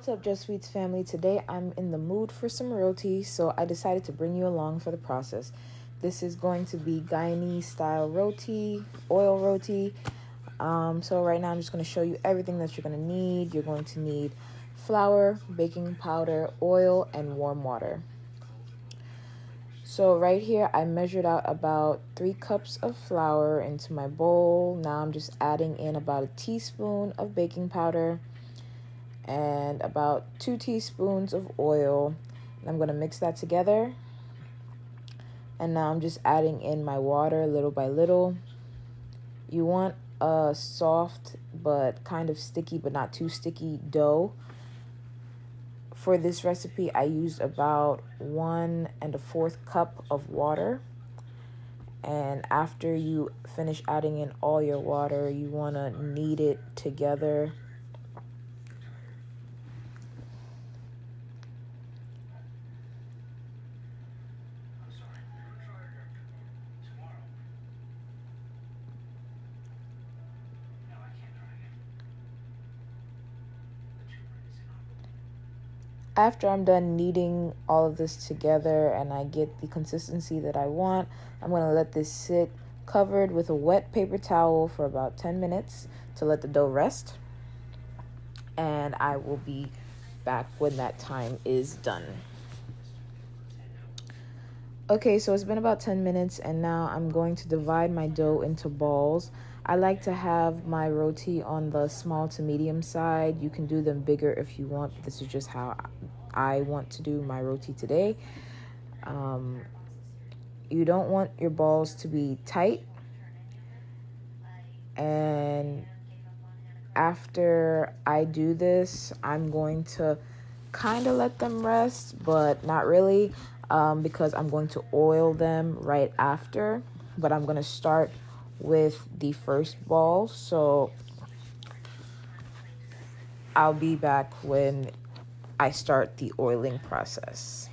What's up, Juss Sweets family? Today I'm in the mood for some roti, so I decided to bring you along for the process. This is going to be Guyanese style roti, oil roti. Um, so right now I'm just going to show you everything that you're going to need. You're going to need flour, baking powder, oil, and warm water. So right here, I measured out about three cups of flour into my bowl. Now I'm just adding in about a teaspoon of baking powder and about two teaspoons of oil. And I'm going to mix that together. And now I'm just adding in my water little by little. You want a soft but kind of sticky but not too sticky dough. For this recipe, I used about one and a fourth cup of water. And after you finish adding in all your water, you want to knead it together after I'm done kneading all of this together and I get the consistency that I want, I'm going to let this sit covered with a wet paper towel for about 10 minutes to let the dough rest. And I will be back when that time is done. Okay, so it's been about 10 minutes and now I'm going to divide my dough into balls. I like to have my roti on the small to medium side. You can do them bigger if you want. This is just how I want to do my roti today. Um, you don't want your balls to be tight. And after I do this, I'm going to kind of let them rest, but not really um, because I'm going to oil them right after. But I'm going to start with the first ball. So I'll be back when I start the oiling process.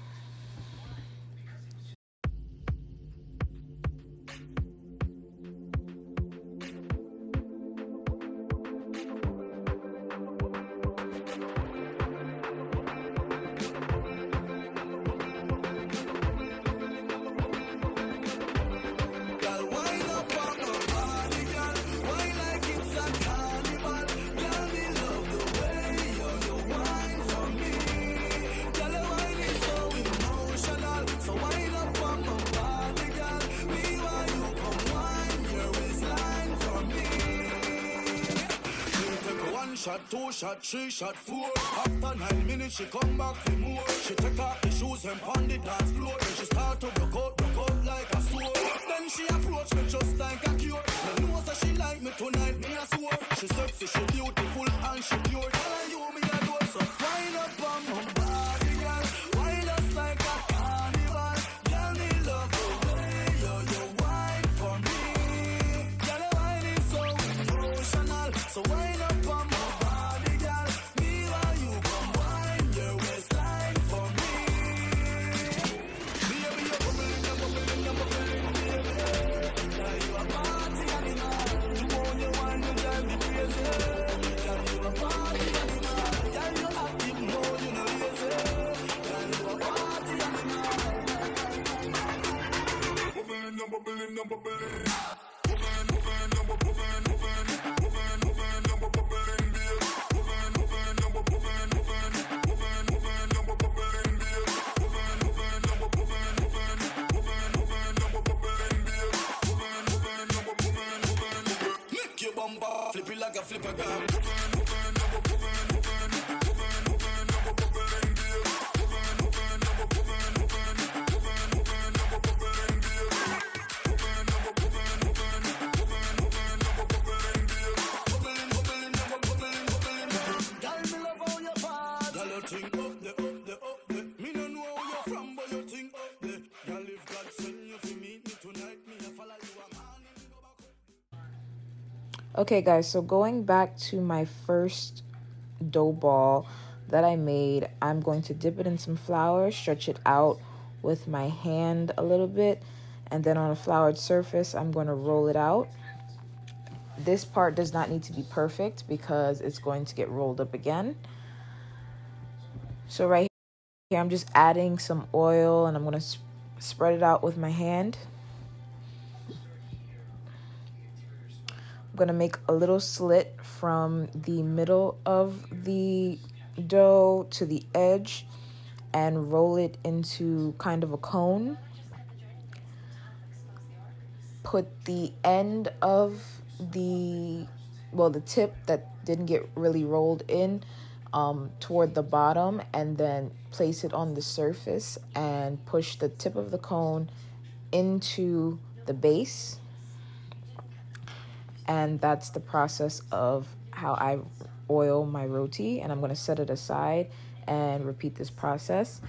Shot, three shot, four. After nine minutes, she come back for more. She take off the shoes and pound the dance floor. Then she start to broke out, broke out like a sword. Then she approach me just like a cure. Me know that she like me tonight, me a swore. She sexy, she beautiful and she pure. Tell her you me a do so. Wind up You're bubbling, you're bubbling. Bubbling, bubbling, you're bubbling, bubbling. Bubbling, bubbling, you're bubbling, babe. Bubbling, bubbling, you're bubbling, bubbling. Bubbling, bubbling, you're bubbling, babe. Bubbling, bubbling, you're bubbling, bubbling. Bubbling, bubbling, you're bubbling, babe. Bubbling, bubbling, you're bubbling, bubbling. Make your bumper flip it like a flipper girl. Bubbling, Okay, guys, so going back to my first dough ball that I made, I'm going to dip it in some flour, stretch it out with my hand a little bit, and then on a floured surface, I'm going to roll it out. This part does not need to be perfect because it's going to get rolled up again. So right here, I'm just adding some oil and I'm going to sp- spread it out with my hand. Going to make a little slit from the middle of the dough to the edge and roll it into kind of a cone. Put the end of the, well, the tip that didn't get really rolled in um, toward the bottom and then place it on the surface and push the tip of the cone into the base. And that's the process of how I oil my roti. And I'm going to set it aside and repeat this process.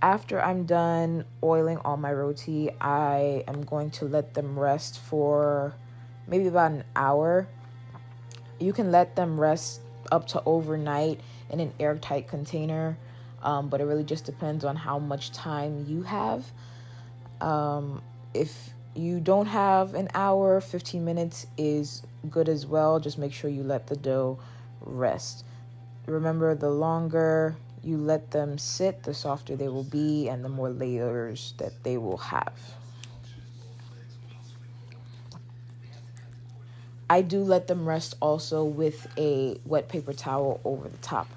After I'm done oiling all my roti, I am going to let them rest for maybe about an hour. You can let them rest up to overnight in an airtight container, um, but it really just depends on how much time you have. Um, if you don't have an hour, 15 minutes is good as well. Just make sure you let the dough rest. Remember, the longer you let them sit, the softer they will be and the more layers that they will have. I do let them rest also with a wet paper towel over the top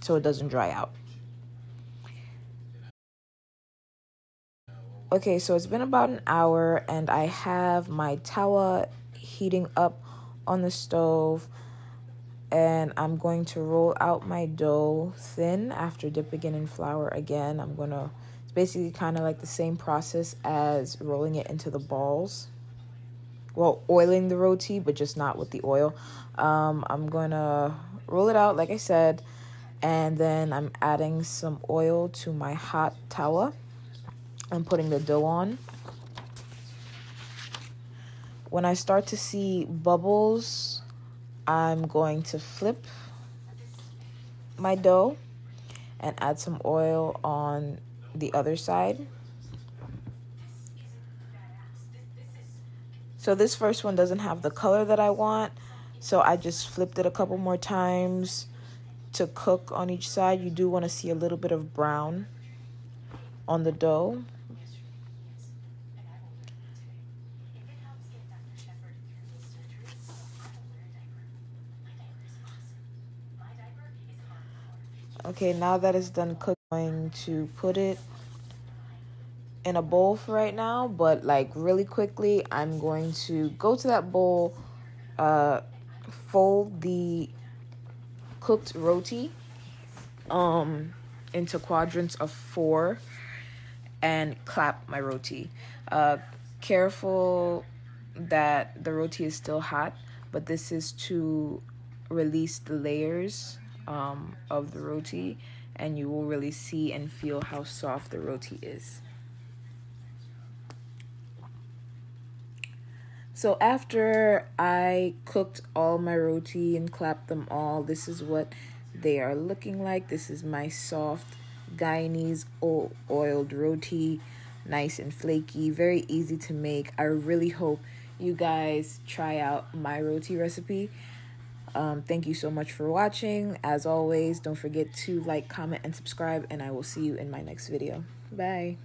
so it doesn't dry out. Okay, so it's been about an hour and I have my tawa heating up on the stove and I'm going to roll out my dough thin after dipping it in flour again. I'm going to, it's basically kind of like the same process as rolling it into the balls well, oiling the roti, but just not with the oil. Um, I'm gonna roll it out, like I said, and then I'm adding some oil to my hot tawa. I'm putting the dough on. When I start to see bubbles, I'm going to flip my dough and add some oil on the other side. So this first one doesn't have the color that I want. So I just flipped it a couple more times to cook on each side. You do want to see a little bit of brown on the dough. Okay, now that it's done cooking, I'm going to put it in a bowl for right now, but like really quickly, I'm going to go to that bowl, uh, fold the cooked roti um, into quadrants of four and clap my roti. Uh, careful that the roti is still hot, but this is to release the layers um, of the roti, and you will really see and feel how soft the roti is. So after I cooked all my roti and clapped them all, this is what they are looking like. This is my soft Guyanese oiled roti, nice and flaky, very easy to make. I really hope you guys try out my roti recipe. Um, thank you so much for watching. As always, don't forget to like, comment, and subscribe, and I will see you in my next video. Bye.